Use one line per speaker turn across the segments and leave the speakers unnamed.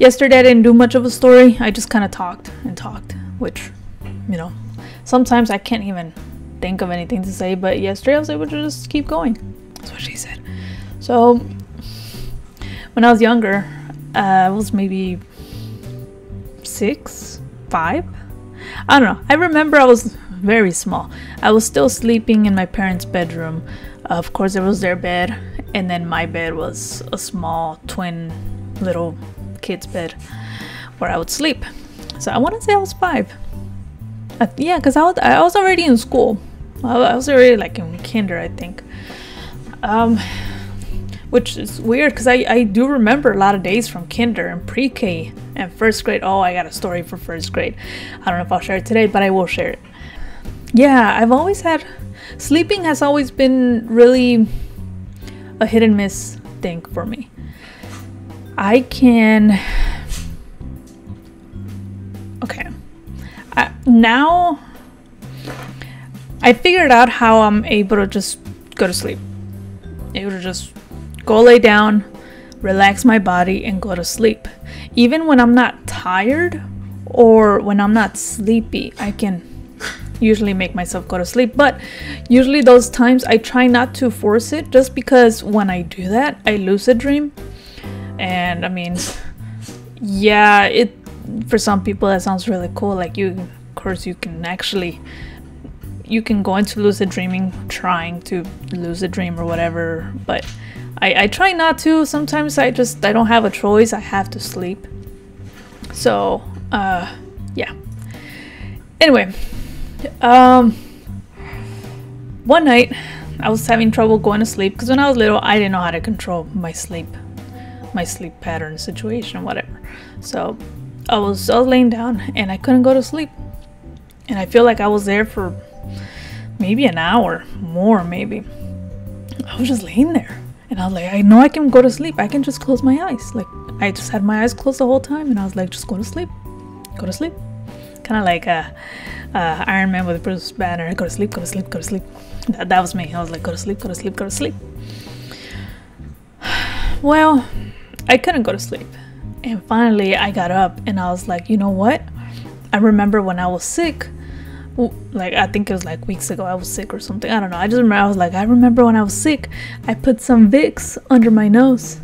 yesterday I didn't do much of a story. I just kind of talked and talked, which, you know, sometimes I can't even think of anything to say. But yesterday I was able to just keep going. That's what she said. So when I was younger, uh, I was maybe six, five. I don't know. I remember I was very small. I was still sleeping in my parents' bedroom. Of course, it was their bed, and then my bed was a small twin little kid's bed where I would sleep. So I want to say I was five. Uh, yeah, because I was, I was already in school. I was already like in kinder, I think. Um, which is weird because I, I do remember a lot of days from kinder and pre-K and first grade. Oh, I got a story for first grade. I don't know if I'll share it today, but I will share it. Yeah, I've always had sleeping has always been really a hit and miss thing for me. I can okay. I, now I figured out how I'm able to just go to sleep. Able to just go lay down, relax my body, and go to sleep. Even when I'm not tired or when I'm not sleepy, I can usually make myself go to sleep. But usually, those times I try not to force it just because when I do that, I lucid dream. And I mean, yeah, it for some people that sounds really cool. Like, you, of course, you can actually you can go into lucid dreaming trying to lose lucid dream or whatever but I, I try not to. Sometimes I just I don't have a choice. I have to sleep. So uh yeah. Anyway, um one night I was having trouble going to sleep because when I was little I didn't know how to control my sleep my sleep pattern situation whatever. So I was I was laying down and I couldn't go to sleep. And I feel like I was there for maybe an hour, more maybe. I was just laying there. And I was like, I know I can go to sleep. I can just close my eyes. Like, I just had my eyes closed the whole time. And I was like, just go to sleep. Go to sleep. Kind of like uh, uh, Iron Man with Bruce Banner. Go to sleep, go to sleep, go to sleep. That, that was me. I was like, go to sleep, go to sleep, go to sleep. Well, I couldn't go to sleep. And finally, I got up and I was like, you know what? I remember when I was sick, like I think it was like weeks ago I was sick or something. I don't know. I just remember I was like I remember when I was sick, I put some Vicks under my nose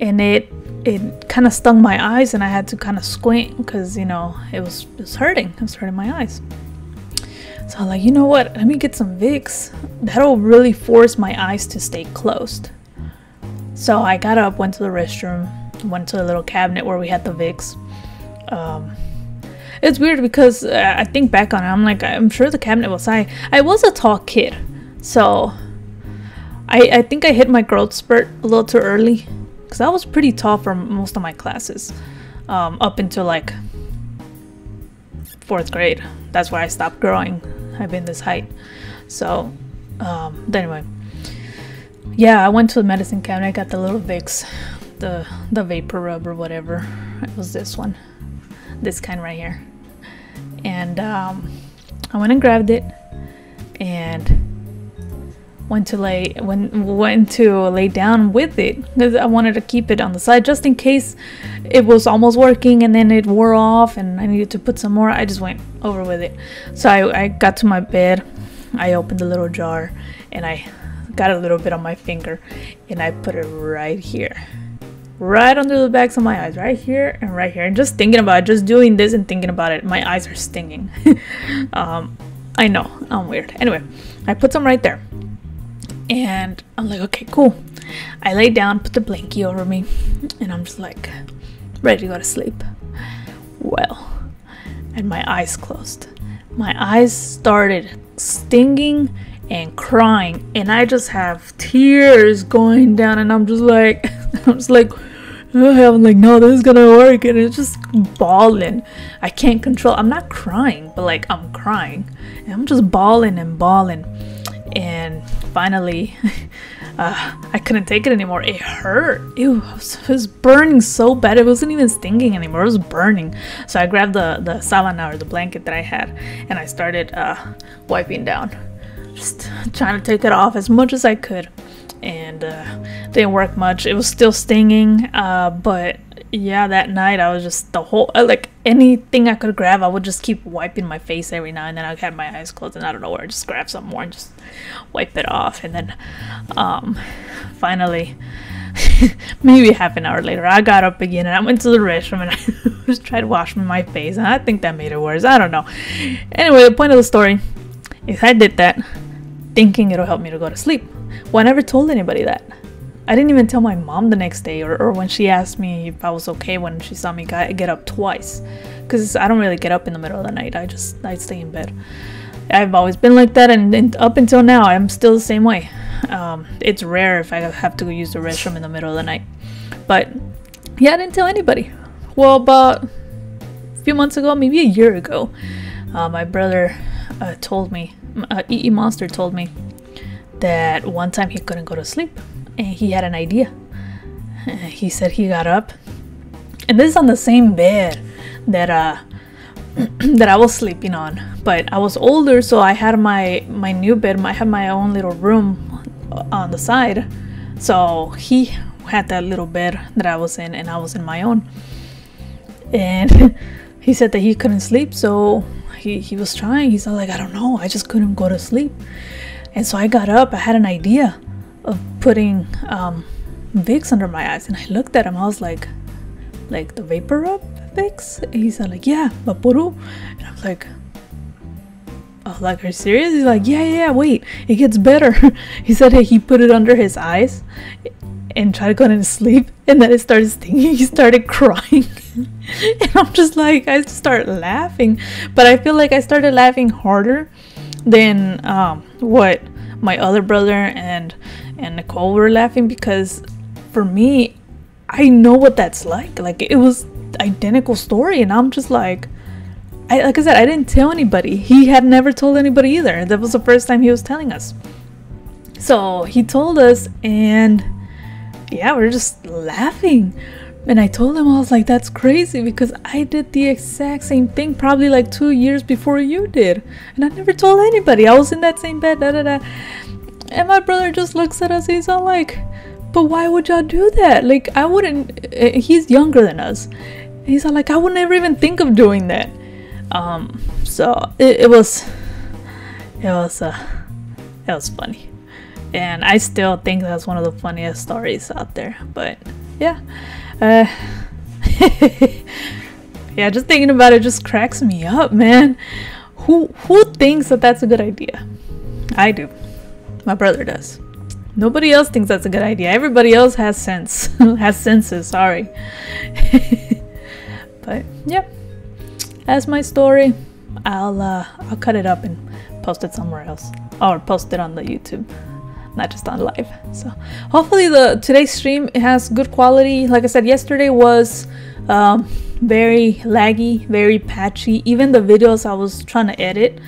and it it kind of stung my eyes and I had to kind of squint because you know it was it was hurting. It was hurting my eyes. So I'm like, you know what? Let me get some Vicks. That'll really force my eyes to stay closed. So I got up, went to the restroom, went to the little cabinet where we had the Vicks. Um, it's weird because uh, I think back on it, I'm like, I'm sure the cabinet was high. I was a tall kid, so I I think I hit my growth spurt a little too early because I was pretty tall for most of my classes, um, up until like fourth grade. That's where I stopped growing. I've been this height, so um, anyway, yeah, I went to the medicine cabinet. I got the little Vicks, the the vapor rub or whatever. It was this one, this kind right here and um, I went and grabbed it and went to lay went went to lay down with it because I wanted to keep it on the side just in case it was almost working and then it wore off and I needed to put some more. I just went over with it. So I, I got to my bed, I opened the little jar and I got a little bit on my finger and I put it right here right under the backs of my eyes, right here and right here. And just thinking about it, just doing this and thinking about it, my eyes are stinging. um, I know, I'm weird. Anyway, I put some right there. And I'm like, okay, cool. I lay down, put the blankie over me, and I'm just like, ready to go to sleep. Well, and my eyes closed. My eyes started stinging and crying, and I just have tears going down, and I'm just like, I'm just like, I'm like, no, this is gonna work, and it's just bawling. I can't control. I'm not crying, but like I'm crying, and I'm just bawling and bawling. And finally, uh, I couldn't take it anymore. It hurt. Ew, it was, it was, burning so bad. It wasn't even stinging anymore. It was burning. So I grabbed the the savana or the blanket that I had, and I started uh, wiping down, just trying to take it off as much as I could and uh, didn't work much. It was still stinging, uh, but yeah, that night I was just the whole uh, like anything I could grab, I would just keep wiping my face every now and then. I had my eyes closed and I don't know where, I just grab some more and just wipe it off. And then, um, finally, maybe half an hour later, I got up again and I went to the restroom and I just tried washing my face. And I think that made it worse. I don't know. Anyway, the point of the story is I did that thinking it'll help me to go to sleep. Well, I never told anybody that. I didn't even tell my mom the next day or, or when she asked me if I was okay when she saw me get up twice. Because I don't really get up in the middle of the night. I just, I stay in bed. I've always been like that and, and up until now I'm still the same way. Um, it's rare if I have to use the restroom in the middle of the night. But yeah, I didn't tell anybody. Well, about a few months ago, maybe a year ago, uh, my brother uh, told me, uh, EE Monster told me that one time he couldn't go to sleep and he had an idea. He said he got up, and this is on the same bed that uh that I was sleeping on. But I was older, so I had my my new bed. I had my own little room on the side. So he had that little bed that I was in, and I was in my own. And he said that he couldn't sleep, so he he was trying. He's like, I don't know, I just couldn't go to sleep. And so I got up. I had an idea of putting um, Vicks under my eyes, and I looked at him. I was like, like the vapor rub Vicks? And he said like, yeah, Vaporu. And I was like, was like, are you serious? He's like, yeah, yeah, wait, it gets better. he said hey, he put it under his eyes and tried to go to sleep, and then it started stinging. He started crying, and I'm just like, I start laughing, but I feel like I started laughing harder than um, what my other brother and and Nicole were laughing because for me, I know what that's like. Like it was identical story, and I'm just like, I like I said, I didn't tell anybody. He had never told anybody either. That was the first time he was telling us. So he told us, and yeah, we are just laughing. And I told him, I was like, that's crazy because I did the exact same thing probably like two years before you did. And I never told anybody. I was in that same bed, da da da. And my brother just looks at us. He's all like, but why would y'all do that? Like, I wouldn't. Eh, he's younger than us. He's all like, I would never even think of doing that. Um, so it, it was, it was, uh, it was funny. And I still think that's one of the funniest stories out there. But yeah, uh, yeah, just thinking about it just cracks me up, man. Who who thinks that that's a good idea? I do. My brother does. Nobody else thinks that's a good idea. Everybody else has sense. has senses, sorry. but yeah. That's my story. I'll uh, I'll cut it up and post it somewhere else. Or post it on the YouTube. Not just on live. So hopefully the today's stream has good quality. Like I said, yesterday was um, very laggy, very patchy. Even the videos I was trying to edit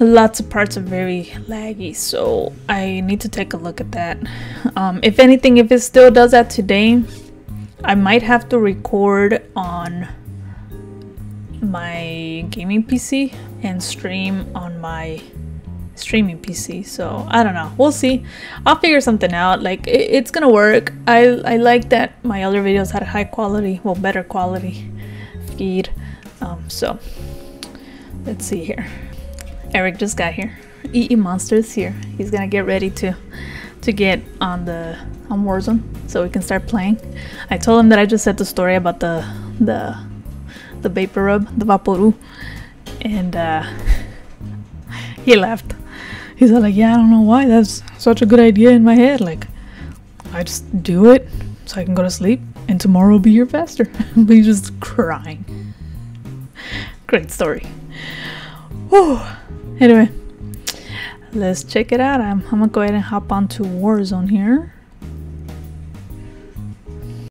lots of parts are very laggy so I need to take a look at that um, if anything if it still does that today I might have to record on my gaming PC and stream on my streaming PC so I don't know we'll see I'll figure something out like it, it's gonna work I, I like that my other videos had high quality well better quality feed um, so let's see here Eric just got here. EE Monster's here. He's gonna get ready to to get on the on Warzone so we can start playing. I told him that I just said the story about the the the vapor rub, the vaporu, and uh, he laughed. He's like, "Yeah, I don't know why. That's such a good idea in my head. Like, I just do it so I can go to sleep, and tomorrow will be here faster." but he's just crying. Great story. Whew. Anyway, let's check it out. I'm, I'm gonna go ahead and hop onto Warzone here.